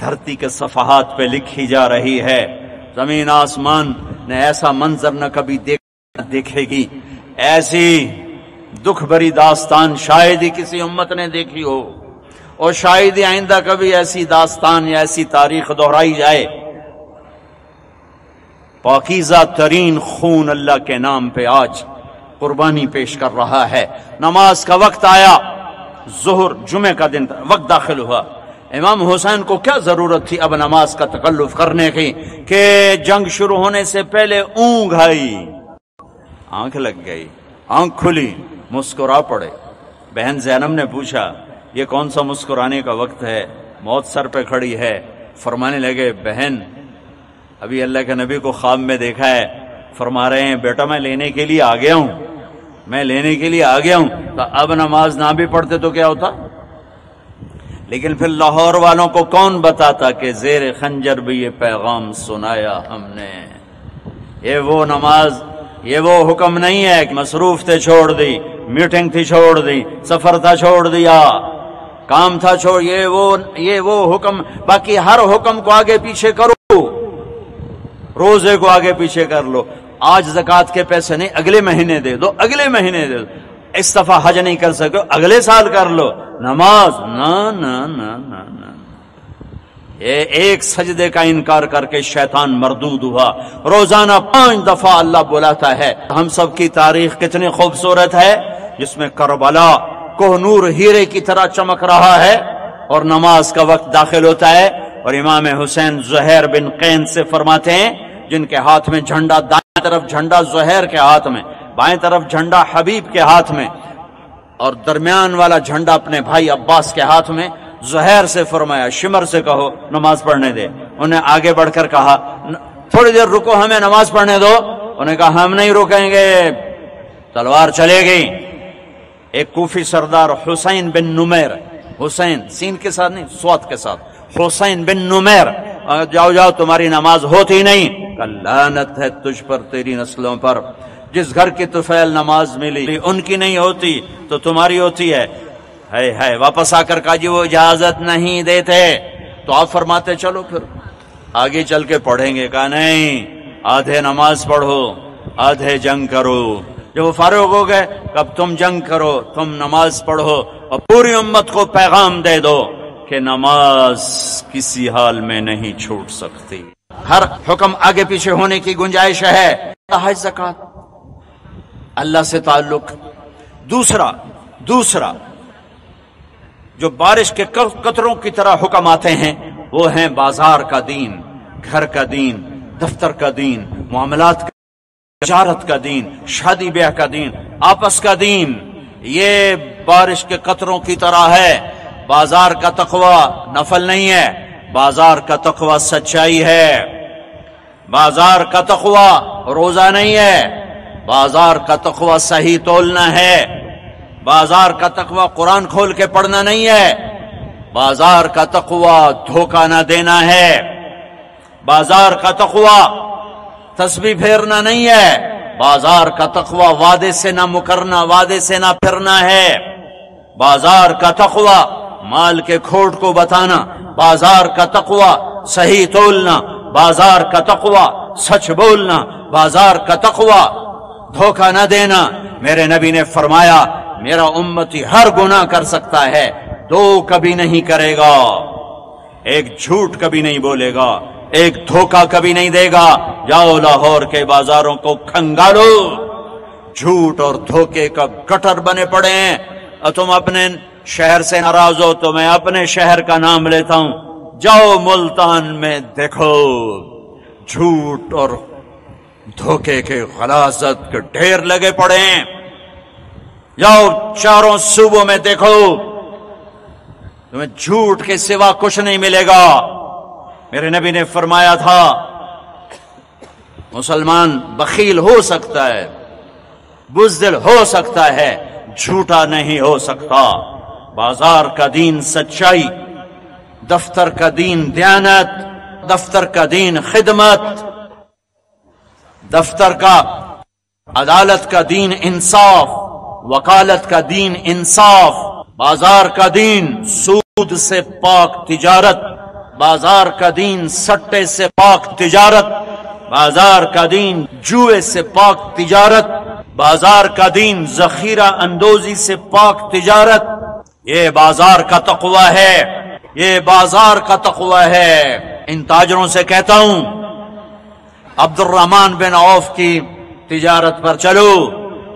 دھرتی کے صفحات پہ لکھی جا رہی ہے۔ زمین آسمان نے ایسا منظر نہ کبھی دیکھے گی۔ ایسی دکھ بری داستان شاید ہی کسی امت نے دیکھی ہو۔ اور شاید ہی آئندہ کبھی ایسی داستان یا ایسی تاریخ دہرائی جائے۔ پاکیزہ ترین خون اللہ کے نام پہ آج قربانی پیش کر رہا ہے۔ نماز کا وقت آیا۔ ظہر جمعہ کا دن وقت داخل ہوا۔ امام حسین کو کیا ضرورت تھی اب نماز کا تکلف کرنے کی کہ جنگ شروع ہونے سے پہلے اونگ اونگائی آنکھ لگ گئی۔ آنکھ کھلی، مسکرا پڑے۔ بہن زینم نے پوچھا، یہ کون سا مسکرانے کا وقت ہے؟ موت سر پہ کھڑی ہے۔ فرمانے لگے، بہن، ابھی اللہ کے نبی کو خواب میں دیکھا ہے۔ فرما رہے ہیں، بیٹا، میں لینے کے لیے آ گیا ہوں۔ میں لینے کے لیے آ گیا ہوں۔ تو اب نماز نہ بھی پڑھتے تو کیا ہوتا؟ لیکن پھر لاہور والوں کو کون بتاتا کہ زیر خنجر بھی یہ پیغام سنایا ہم نے؟ یہ وہ نماز یہ وہ حکم نہیں ہے کہ مصروف تھے چھوڑ دی میٹنگ تھی چھوڑ دی، سفر تھا چھوڑ دیا، کام تھا چھوڑ، یہ وہ یہ وہ حکم، باقی ہر حکم کو آگے پیچھے کرو۔ روزے کو آگے پیچھے کر لو۔ آج زکات کے پیسے نہیں، اگلے مہینے دے دو، اگلے مہینے دے دو۔ اس دفعہ حج نہیں کر سکو اگلے سال کر لو۔ نماز نہ نہ نہ ایک سجدے کا انکار کر کے شیطان مردود ہوا۔ روزانہ پانچ دفعہ اللہ بلاتا ہے۔ ہم سب کی تاریخ کتنی خوبصورت ہے، جس میں کربلا کوہ نور ہیرے کی طرح چمک رہا ہے اور نماز کا وقت داخل ہوتا ہے۔ اور امام حسین زہیر بن قین سے فرماتے ہیں، جن کے ہاتھ میں جھنڈا دائیں طرف جھنڈا، زہیر کے ہاتھ میں، بائیں طرف جھنڈا حبیب کے ہاتھ میں، اور درمیان والا جھنڈا اپنے بھائی عباس کے ہاتھ میں زہیر سے فرمایا، شمر سے کہو، نماز پڑھنے دے۔ انہیں آگے بڑھ کر کہا تھوڑی دیر رکو، ہمیں نماز پڑھنے دو۔ انہوں نے کہا، ہم نہیں رکیں گے۔ تلوار چلے گئی۔ ایک کوفی سردار حسین بن نمیر، حسین، سین کے ساتھ نہیں، سوات کے ساتھ۔ حسین بن نمیر جاؤ جاؤ، تمہاری نماز ہوتی نہیں۔ لعنت ہے تجھ پر، تیری نسلوں پر۔ جس گھر کی تفیل نماز ملی، ان کی نہیں ہوتی تو تمہاری ہوتی ہے۔ ہے ہے واپس آ کر کہا جی وہ اجازت نہیں دیتے۔ تو آپ فرماتے چلو پھر۔ آگے چل کے پڑھیں گے، کہا نہیں، آدھے نماز پڑھو، آدھے جنگ کرو۔ جب وہ فاروق ہو گئے کب تم جنگ کرو، تم نماز پڑھو اور پوری امت کو پیغام دے دو کہ نماز کسی حال میں نہیں چھوٹ سکتی۔ ہر حکم آگے پیچھے ہونے کی گنجائش ہے۔ زکات اللہ سے تعلق۔ دوسرا دوسرا جو بارش کے قطروں کی طرح حکم آتے ہیں، وہ ہیں بازار کا دین، گھر کا دین، دفتر کا دین، معاملات کا تجارت کا دین، شادی بیاہ کا دین، آپس کا دین۔ یہ بارش کے قطروں کی طرح ہے۔ بازار کا تقوی نفل نہیں ہے۔ بازار کا تقوی سچائی ہے۔ بازار کا تقوی روزہ نہیں ہے۔ بازار کا تقوی صحیح تولنا ہے۔ بازار کا تقوی قرآن کھول کے پڑھنا نہیں ہے۔ بازار کا تقوی دھوکہ نہ دینا ہے۔ بازار کا تقوی تسبیح پھیرنا نہیں ہے۔ بازار کا تقوی وعدے سے نہ مکرنا، وعدے سے نہ پھرنا ہے۔ بازار کا تقوی مال کے کھوٹ کو بتانا۔ بازار کا تقوی صحیح تولنا۔ بازار کا تقوی سچ بولنا۔ بازار کا تقوی دھوکہ نہ دینا۔ میرے نبی نے فرمایا میرا امتی ہر گناہ کر سکتا ہے دو کبھی نہیں کرے گا۔ ایک جھوٹ کبھی نہیں بولے گا، ایک دھوکہ کبھی نہیں دے گا۔ جاؤ لاہور کے بازاروں کو کھنگالو۔ جھوٹ اور دھوکے کا گٹر بنے پڑے ہیں۔ اور تم اپنے شہر سے ناراض ہو تو میں اپنے شہر کا نام لیتا ہوں۔ جاؤ ملتان میں دیکھو۔ جھوٹ اور دھوکے کے غلازت کے ڈھیر لگے پڑے ہیں۔ جاؤ چاروں صوبوں میں دیکھو، تمہیں جھوٹ کے سوا کچھ نہیں ملے گا۔ میرے نبی نے فرمایا تھا، مسلمان بخیل ہو سکتا ہے، بزدل ہو سکتا ہے، جھوٹا نہیں ہو سکتا۔ بازار کا دین سچائی، دفتر کا دین دیانت، دفتر کا دین خدمت۔ دفتر کا عدالت کا دین انصاف۔ وکالت کا دین انصاف، بازار کا دین سود سے پاک تجارت، بازار کا دین سٹے سے پاک تجارت، بازار کا دین جوئے سے پاک تجارت، بازار کا دین ذخیرہ اندوزی سے پاک تجارت۔ یہ بازار کا تقوی ہے، یہ بازار کا تقوی ہے۔ ان تاجروں سے کہتا ہوں عبد الرحمان بن عوف کی تجارت پر چلو،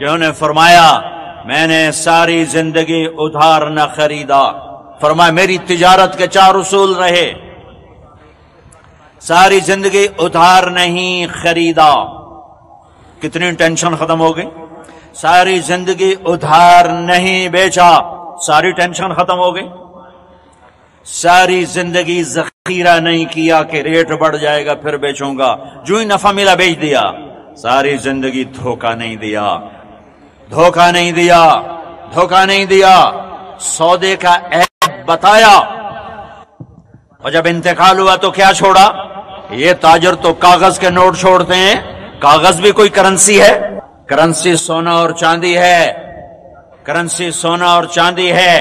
جنہوں نے فرمایا میں نے ساری زندگی ادھار نہ خریدا۔ فرمایا، میری تجارت کے چار اصول رہے۔ ساری زندگی ادھار نہیں خریدا۔ کتنی ٹینشن ختم ہو گئی۔ ساری زندگی ادھار نہیں بیچا۔ ساری ٹینشن ختم ہو گئی۔ ساری زندگی ذخیرہ نہیں کیا کہ ریٹ بڑھ جائے گا، پھر بیچوں گا۔ جو ہی نفع ملا، بیچ دیا۔ ساری زندگی دھوکہ نہیں دیا۔ دھوکہ نہیں دیا، دھوکہ نہیں دیا، سودے کا عیب بتایا۔ اور جب انتقال ہوا تو کیا چھوڑا؟ یہ تاجر تو کاغذ کے نوٹ چھوڑتے ہیں۔ کاغذ بھی کوئی کرنسی ہے؟ کرنسی سونا اور چاندی ہے۔ کرنسی سونا اور چاندی ہے۔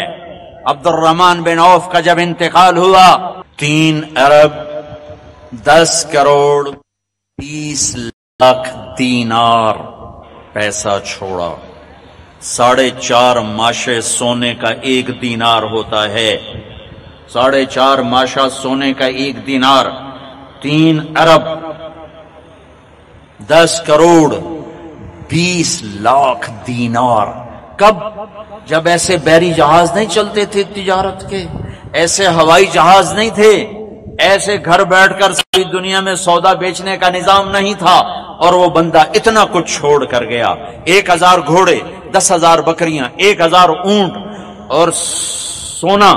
عبد الرحمان بن عوف کا جب انتقال ہوا، تین ارب دس کروڑ بیس لاکھ دینار پیسہ چھوڑا۔ ساڑھے چار ماشے سونے کا ایک دینار ہوتا ہے۔ ساڑھے چار ماشا سونے کا ایک دینار۔ تین ارب۔ دس کروڑ۔ بیس لاکھ دینار۔ کب؟ جب ایسے بیری جہاز نہیں چلتے تھے تجارت کے۔ ایسے ہوائی جہاز نہیں تھے۔ ایسے گھر بیٹھ کر ساری دنیا میں سودا بیچنے کا نظام نہیں تھا۔ اور وہ بندہ اتنا کچھ چھوڑ کر گیا۔ ایک ہزار گھوڑے۔ دس ہزار بکریاں، ایک ہزار اونٹ اور سونا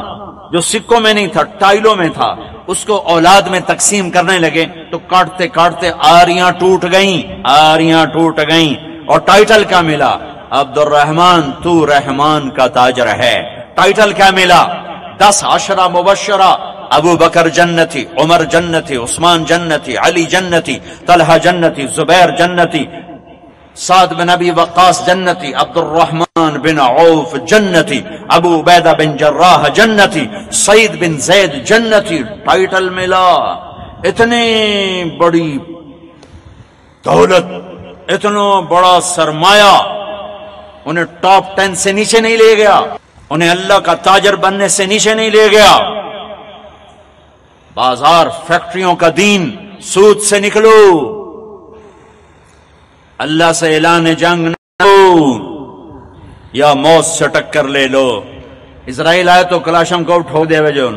جو سکوں میں نہیں تھا، ٹائلوں میں تھا، اس کو اولاد میں تقسیم کرنے لگے تو کاٹتے کاٹتے آریاں ٹوٹ گئیں، آریاں ٹوٹ گئیں اور ٹائٹل کیا ملا؟ عبد الرحمان تو رحمان کا تاجر ہے۔ ٹائٹل کیا ملا؟ دس عشرہ مبشرہ، ابو بکر جنتی، عمر جنتی، عثمان جنتی، علی جنتی، طلحہ جنتی، زبیر جنتی سعد بن ابی وقاص جنتی عبد الرحمن بن عوف جنتی، ابو عبیدہ بن جراح جنتی، سعید بن زید جنتی، ٹائٹل ملا۔ اتنی بڑی دولت اتنا بڑا سرمایہ، انہیں ٹاپ ٹین سے نیچے نہیں لے گیا۔ انہیں اللہ کا تاجر بننے سے نیچے نہیں لے گیا۔ بازار فیکٹریوں کا دین، سود سے نکلو۔ اللہ سے اعلان جنگ نہ یا موت سے ٹکر لے لو۔ اسرائیل آئے تو کلاشم کو ٹھو دے وے جو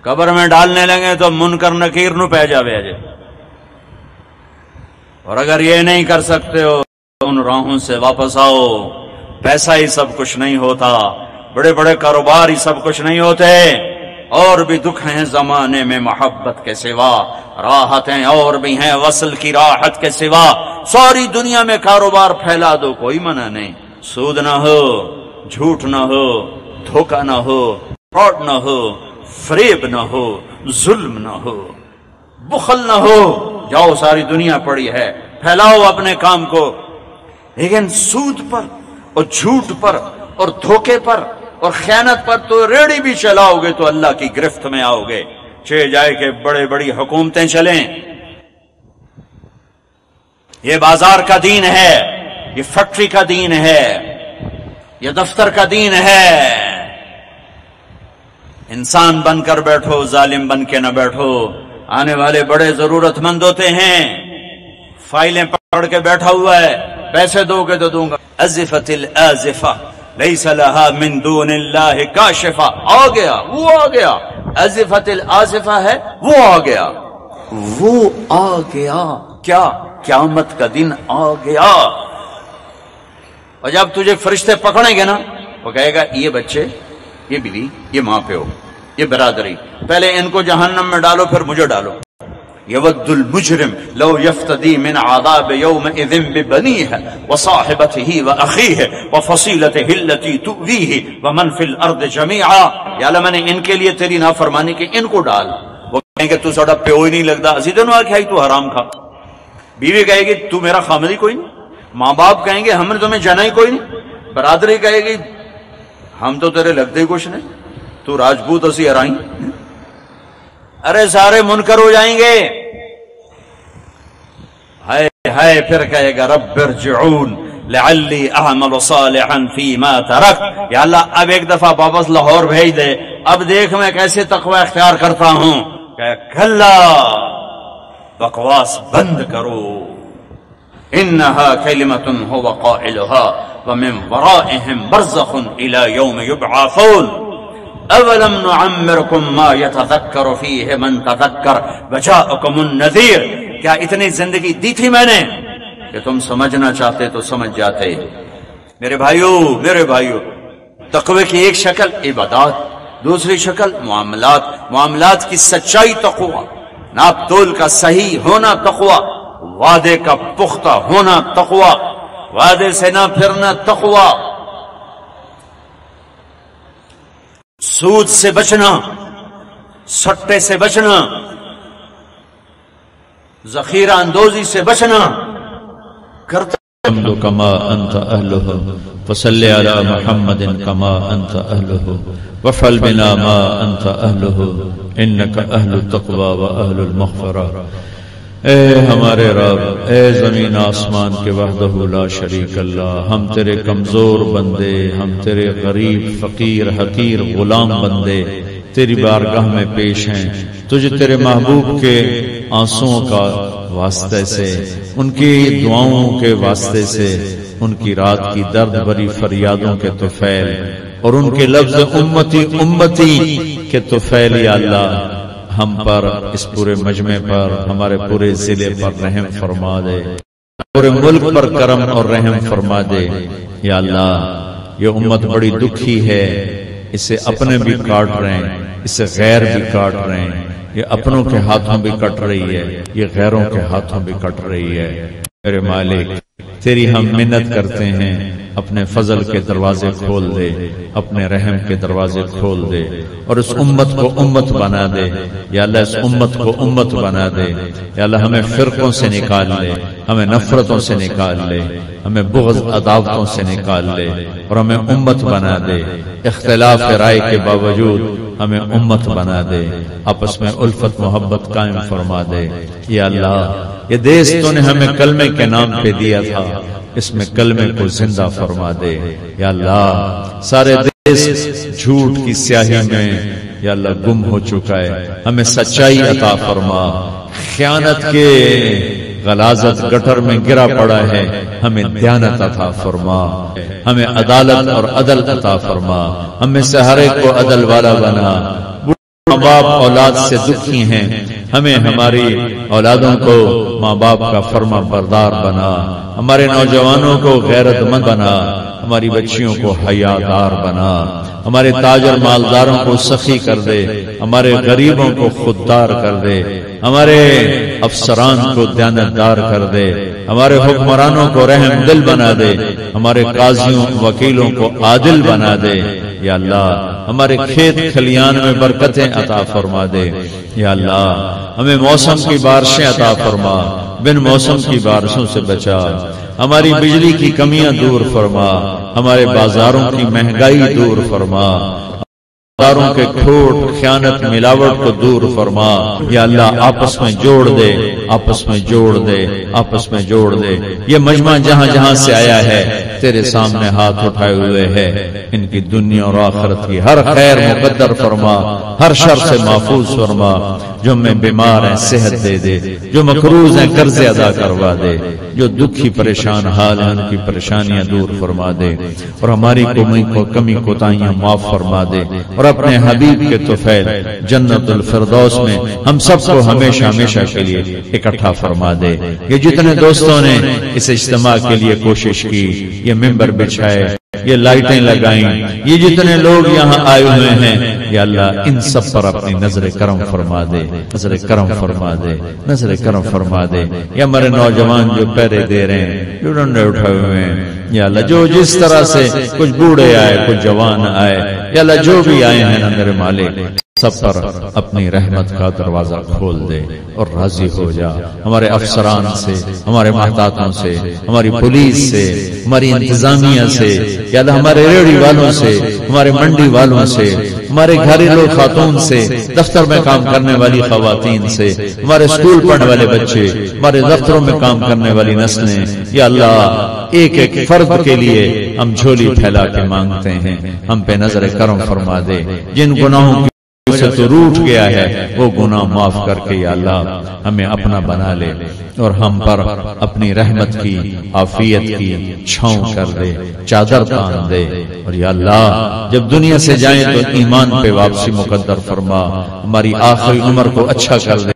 قبر میں ڈالنے لگے تو من کر نکیر نو پہ جاوے جے اور اگر یہ نہیں کر سکتے ہو ان راہوں سے واپس آؤ۔ پیسہ ہی سب کچھ نہیں ہوتا۔ بڑے بڑے کاروبار ہی سب کچھ نہیں ہوتے۔ اور بھی دکھ ہیں زمانے میں محبت کے سوا راحتیں اور بھی ہیں وصل کی راحت کے سوا۔ ساری دنیا میں کاروبار پھیلا دو، کوئی منع نہیں۔ سود نہ ہو، جھوٹ نہ ہو، دھوکہ نہ ہو، فراڈ نہ ہو، فریب نہ ہو، ظلم نہ ہو۔ بخل نہ ہو۔ جاؤ، ساری دنیا پڑی ہے۔ پھیلاؤ اپنے کام کو۔ لیکن سود پر اور جھوٹ پر اور دھوکے پر اور خیانت پر تو ریڑی بھی چلاؤ گے تو اللہ کی گرفت میں آؤ گے۔ چھ جائے کہ بڑے بڑی حکومتیں چلیں۔ یہ بازار کا دین ہے، یہ فیکٹری کا دین ہے، یہ دفتر کا دین ہے۔ انسان بن کر بیٹھو، ظالم بن کے نہ بیٹھو۔ آنے والے بڑے ضرورت مند ہوتے ہیں۔ فائلیں پڑھ کے بیٹھا ہوا ہے، پیسے دو گے تو دوں گا۔ ازفت الازفہ لیس لها من دون اللہ کاشفہ آ گیا، وہ آ گیا۔ ازفت الازفہ ہے، وہ آ گیا۔ وہ آ گیا۔ کیا قیامت کا دن آ گیا۔ اور جب تجھے فرشتے پکڑیں گے نا، وہ کہے گا، یہ بچے، یہ بیوی، یہ ماں پہ ہو یہ برادری، پہلے ان کو جہنم میں ڈالو، پھر مجھے ڈالو۔ يود المجرم لو يفتدي من عذاب يومئذ ببنيه وصاحبته وأخيه وفصيلته التي تؤذيه ومن في الأرض جميعا. یا اللہ میں نے ان کے لیے تیری نافرمانی کی ان کو ڈال. وہ کہیں گے تو ساڑا پیو ہی نہیں لگتا. اسی دن آ کھائی تو حرام کھا. بیوی کہے گی، تو میرا خامدی کوئی نہیں. ماں باپ کہیں گے، ہم نے تمہیں جانا ہی کوئی نہیں. برادری کہے گی، ہم تو تیرے لگتے ہی کچھ نہیں. تو راجپوت اسی ہرائیں ارے سارے منکر ہو جائیں گے۔ ہائے ہائے، پھر کہے گا، رب ارجعون، لعلی اعمل صالحا فیما ترک۔ یا اللہ، اب ایک دفعہ واپس لاہور بھیج دے۔ اب دیکھ میں کیسے تقوی اختیار کرتا ہوں۔ کہ کھلا، بکواس بند کرو۔ انہا کلمت هو قائلها ومن ورائهم برزخ الى يوم يبعثون اولم نعمرکم ما يتذکر فیہ من تذکر وجاءکم النذیر کیا اتنی زندگی دی تھی میں نے کہ تم سمجھنا چاہتے تو سمجھ جاتے۔ میرے بھائیو میرے بھائیو، تقوی کی ایک شکل عبادات، دوسری شکل معاملات۔ معاملات کی سچائی تقوی، ناپ تول کا صحیح ہونا تقوی، وعدے کا پختہ ہونا تقوی، وعدے سے نہ پھرنا تقوی۔ سود سے بچنا، سٹے سے بچنا، ذخیرہ اندوزی سے بچنا، کرتا الحمد كما أنت أهله فصل على محمد كما أنت أهله وفعل بنا ما أنت أهله إنك أهل التقوى وأهل المغفرة اے ہمارے رب، اے زمین آسمان کے وحدہ لا شریک اللہ، ہم تیرے کمزور بندے، ہم تیرے غریب، فقیر، حقیر، غلام بندے، تیری بارگاہ میں پیش ہیں تجھے تیرے محبوب کے آنسوں کا واسطے سے، ان کی دعاؤں کے واسطے سے، ان کی رات کی درد بری فریادوں کے توفیل، اور ان کے لفظ امتی امتی کے توفیل یا اللہ ہم پر، اس پورے مجمع پر ہمارے پورے ضلع پر رحم فرما دے۔ پورے ملک پر کرم اور رحم فرما دے۔ یا اللہ، یہ امت بڑی دکھی ہے۔ اسے اپنے بھی کاٹ رہے ہیں، اسے غیر بھی کاٹ رہے ہیں۔ یہ اپنوں کے ہاتھوں بھی کٹ رہی ہے، یہ غیروں کے ہاتھوں بھی کٹ رہی ہے۔ میرے مالک تیری ہم منت کرتے ہیں اپنے فضل کے دروازے کھول دے اپنے رحم کے دروازے کھول دے اور اس امت کو امت بنا دے یا اللہ اس امت کو امت بنا دے یا اللہ ہمیں فرقوں سے نکال لے ہمیں نفرتوں سے نکال لے ہمیں بغض عداوتوں سے نکال لے اور ہمیں امت بنا دے اختلاف رائے کے باوجود ہمیں امت بنا دے آپس میں الفت محبت قائم فرما دے یا اللہ یہ دیش تو نے ہمیں کلمے کے نام پہ دیا تھا۔ اس میں کلمے کو زندہ فرما دے۔ یا اللہ، سارے دیش جھوٹ کی سیاہی میں یا اللہ گم ہو چکا ہے۔ ہمیں سچائی عطا فرما۔ خیانت کے غلازت گٹر میں گرا پڑا ہے۔ ہمیں دیانت عطا فرما۔ ہمیں عدالت اور عدل عطا فرما۔ ہمیں سے ہر ایک کو عدل والا بنا۔ باپ اولاد سے دکھی ہیں۔ ہمیں ہماری اولادوں کو ماں باپ کا فرما بردار بنا، ہمارے نوجوانوں کو غیرت مند بنا، ہماری بچیوں کو حیادار بنا، ہمارے تاجر مالداروں کو سخی کر دے، ہمارے غریبوں کو خوددار کر دے، ہمارے افسران کو دیانتدار کر دے، ہمارے حکمرانوں کو رحم دل بنا دے، ہمارے قاضیوں، وکیلوں کو عادل بنا دے۔ یا اللہ ہمارے کھیت کھلیان میں برکتیں عطا فرما دے۔ یا اللہ، ہمیں موسم کی بارشیں عطا فرما۔ بن موسم کی بارشوں سے بچا۔ ہماری بجلی کی کمیاں دور فرما۔ ہمارے بازاروں کی مہنگائی دور فرما۔ داروں کے کھوٹ، خیانت، ملاوٹ کو دور فرما۔ یا اللہ، آپس میں جوڑ دے۔ آپس میں جوڑ دے۔ آپس میں جوڑ دے۔ یہ مجمع جہاں جہاں سے آیا ہے۔ تیرے سامنے ہاتھ اٹھائے ہوئے ہے ان کی دنیا اور آخرت کی ہر خیر مقدر فرما ہر شر سے محفوظ فرما جو میں بیمار ہیں صحت دے دے جو مقروض ہیں قرض ادا کروا دے۔ جو دکھی پریشان حال ہیں ان کی پریشانیاں دور فرما دے اور ہماری کمی کو، کمی کوتاہیاں معاف فرما دے اور اپنے حبیب کے توفیل جنت الفردوس میں ہم سب کو ہمیشہ ہمیشہ کے لیے اکٹھا فرما دے۔ یہ جتنے دوستوں نے اس اجتماع کے لیے کوشش کی، یہ ممبر بچھائے، یہ لائٹیں لگائیں، یہ جتنے لوگ یہاں آئے ہوئے ہیں یا اللہ ان سب پر اپنی نظر کرم فرما دے، نظر کرم فرما دے، نظر کرم فرما دے۔ یا ہمارے نوجوان جو پیرے دے رہے ہیں، جو ڈنڈے اٹھائے ہوئے ہیں یا اللہ جو جس طرح سے کچھ بوڑھے آئے کچھ جوان آئے یا اللہ جو بھی آئے ہیں نا میرے مالک سب پر اپنی رحمت کا دروازہ کھول دے اور راضی ہو جا۔ ہمارے افسران سے ہمارے محتاطوں سے ہماری پولیس سے ہماری انتظامیہ سے یا اللہ ہمارے ریڑی والوں سے ہمارے منڈی والوں سے ہمارے گھریلو خاتون سے دفتر میں کام کرنے والی خواتین سے ہمارے اسکول پڑھنے والے بچے ہمارے دفتروں میں کام کرنے والی نسلیں یا اللہ ایک ایک فرد کے لیے ہم جھولی پھیلا کے مانگتے ہیں۔ ہم پہ نظر کرم فرما دے۔ جن گناہوں کی سے تو روٹ گیا ہے وہ گناہ معاف کر کے یا اللہ ہمیں اپنا بنا لے اور ہم پر اپنی رحمت کی عافیت کی چھاؤں کر دے چادر تان دے۔ اور یا اللہ جب دنیا سے جائیں تو ایمان پہ واپسی مقدر فرما۔ ہماری آخری عمر کو اچھا کر دے۔